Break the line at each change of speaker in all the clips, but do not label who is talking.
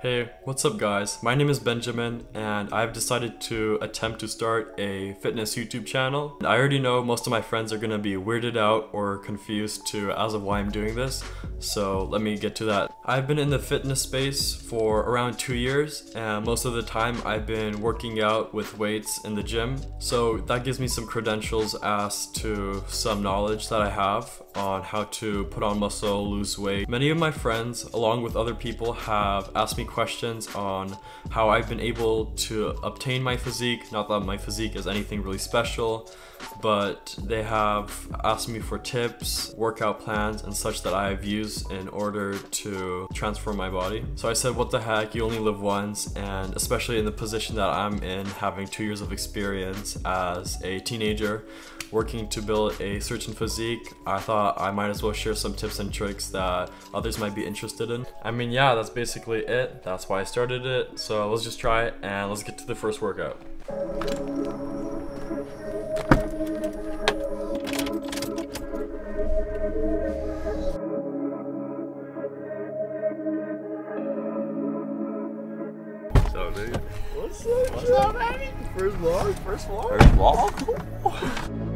Hey, what's up guys? My name is Benjamin and I've decided to attempt to start a fitness YouTube channel. I already know most of my friends are gonna be weirded out or confused to as of why I'm doing this, so let me get to that. I've been in the fitness space for around two years and most of the time I've been working out with weights in the gym. So that gives me some credentials as to some knowledge that I have on how to put on muscle, lose weight. Many of my friends, along with other people, have asked me questions on how I've been able to obtain my physique. Not that my physique is anything really special, but they have asked me for tips, workout plans, and such that I've used in order to transform my body. So I said, what the heck, you only live once, and especially in the position that I'm in, having two years of experience as a teenager, working to build a certain physique, I thought I might as well share some tips and tricks that others might be interested in. I mean, yeah, that's basically it. That's why I started it. So let's just try it and let's get to the first workout.
So, dude.
What's up, What's up, baby? First vlog, first vlog.
First vlog?
Oh,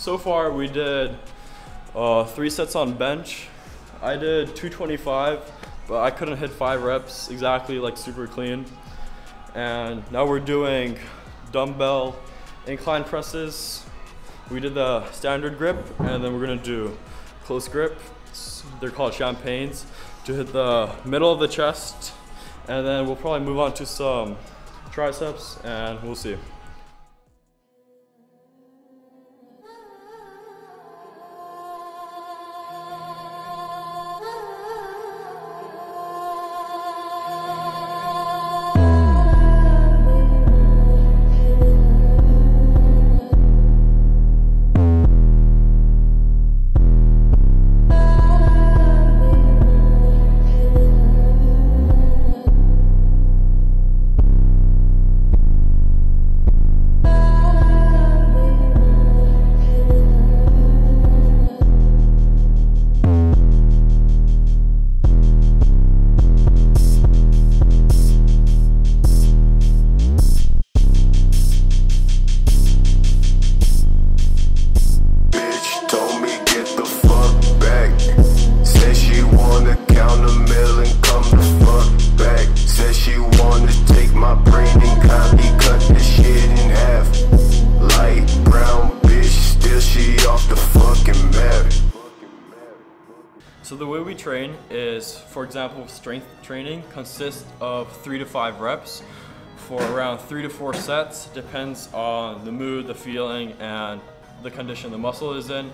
So far we did uh, three sets on bench. I did 225, but I couldn't hit five reps exactly like super clean. And now we're doing dumbbell incline presses. We did the standard grip and then we're gonna do close grip. They're called champagnes to hit the middle of the chest. And then we'll probably move on to some triceps and we'll see. For example, strength training consists of three to five reps for around three to four sets. Depends on the mood, the feeling, and the condition the muscle is in.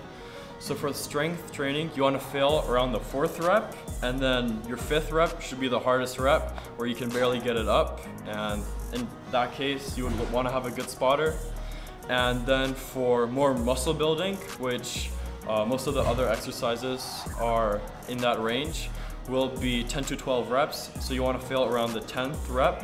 So for strength training, you want to fail around the fourth rep, and then your fifth rep should be the hardest rep, where you can barely get it up. And in that case, you would want to have a good spotter. And then for more muscle building, which uh, most of the other exercises are in that range, will be 10 to 12 reps. So you want to fail around the 10th rep,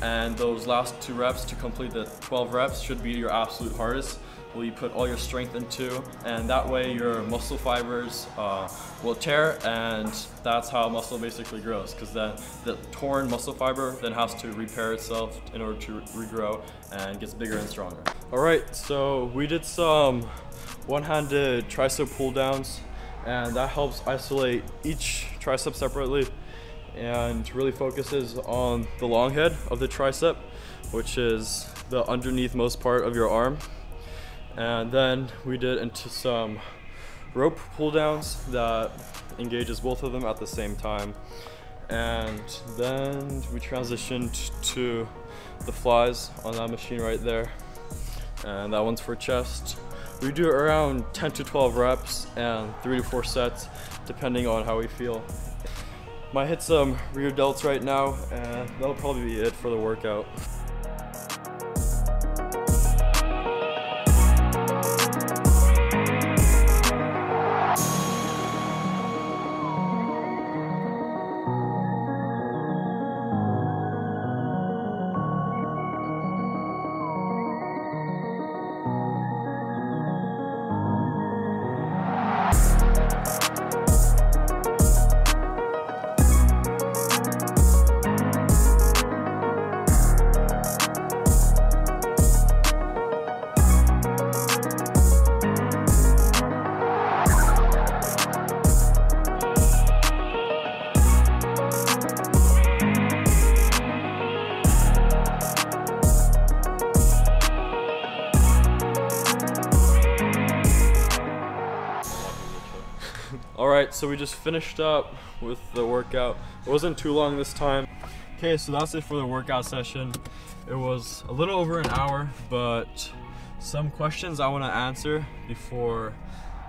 and those last two reps to complete the 12 reps should be your absolute hardest. will you put all your strength into, and that way your muscle fibers uh, will tear, and that's how muscle basically grows. Because then the torn muscle fiber then has to repair itself in order to regrow and gets bigger and stronger. All right, so we did some one-handed tricep pull downs, and that helps isolate each tricep separately and really focuses on the long head of the tricep, which is the underneath most part of your arm. And then we did into some rope pull downs that engages both of them at the same time. And then we transitioned to the flies on that machine right there. And that one's for chest. We do around 10 to 12 reps and three to four sets, depending on how we feel. Might hit some rear delts right now, and that'll probably be it for the workout. All right, so we just finished up with the workout. It wasn't too long this time. Okay, so that's it for the workout session. It was a little over an hour, but some questions I want to answer before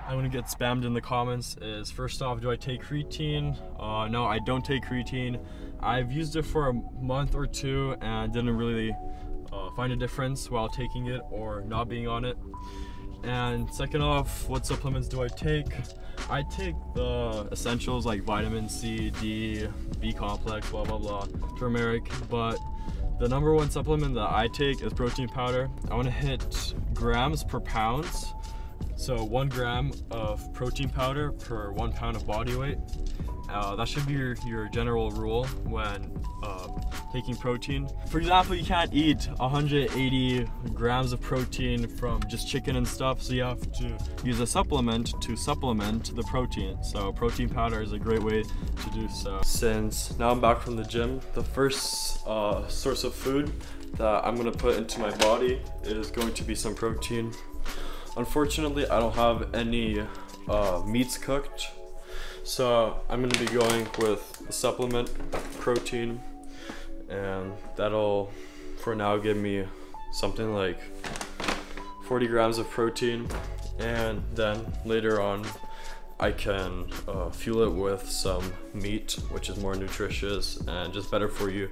I'm gonna get spammed in the comments is first off, do I take creatine? Uh, no, I don't take creatine. I've used it for a month or two and didn't really uh, find a difference while taking it or not being on it. And second off, what supplements do I take? I take the essentials like vitamin C, D, B complex, blah blah blah, turmeric, but the number one supplement that I take is protein powder. I want to hit grams per pound. So one gram of protein powder per one pound of body weight. Uh, that should be your, your general rule when uh, taking protein. For example, you can't eat 180 grams of protein from just chicken and stuff, so you have to use a supplement to supplement the protein. So protein powder is a great way to do so. Since now I'm back from the gym, the first uh, source of food that I'm gonna put into my body is going to be some protein. Unfortunately, I don't have any uh, meats cooked so I'm gonna be going with a supplement, protein, and that'll for now give me something like 40 grams of protein and then later on I can uh, fuel it with some meat which is more nutritious and just better for you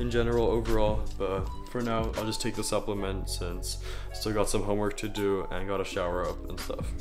in general overall but for now I'll just take the supplement since still got some homework to do and got a shower up and stuff.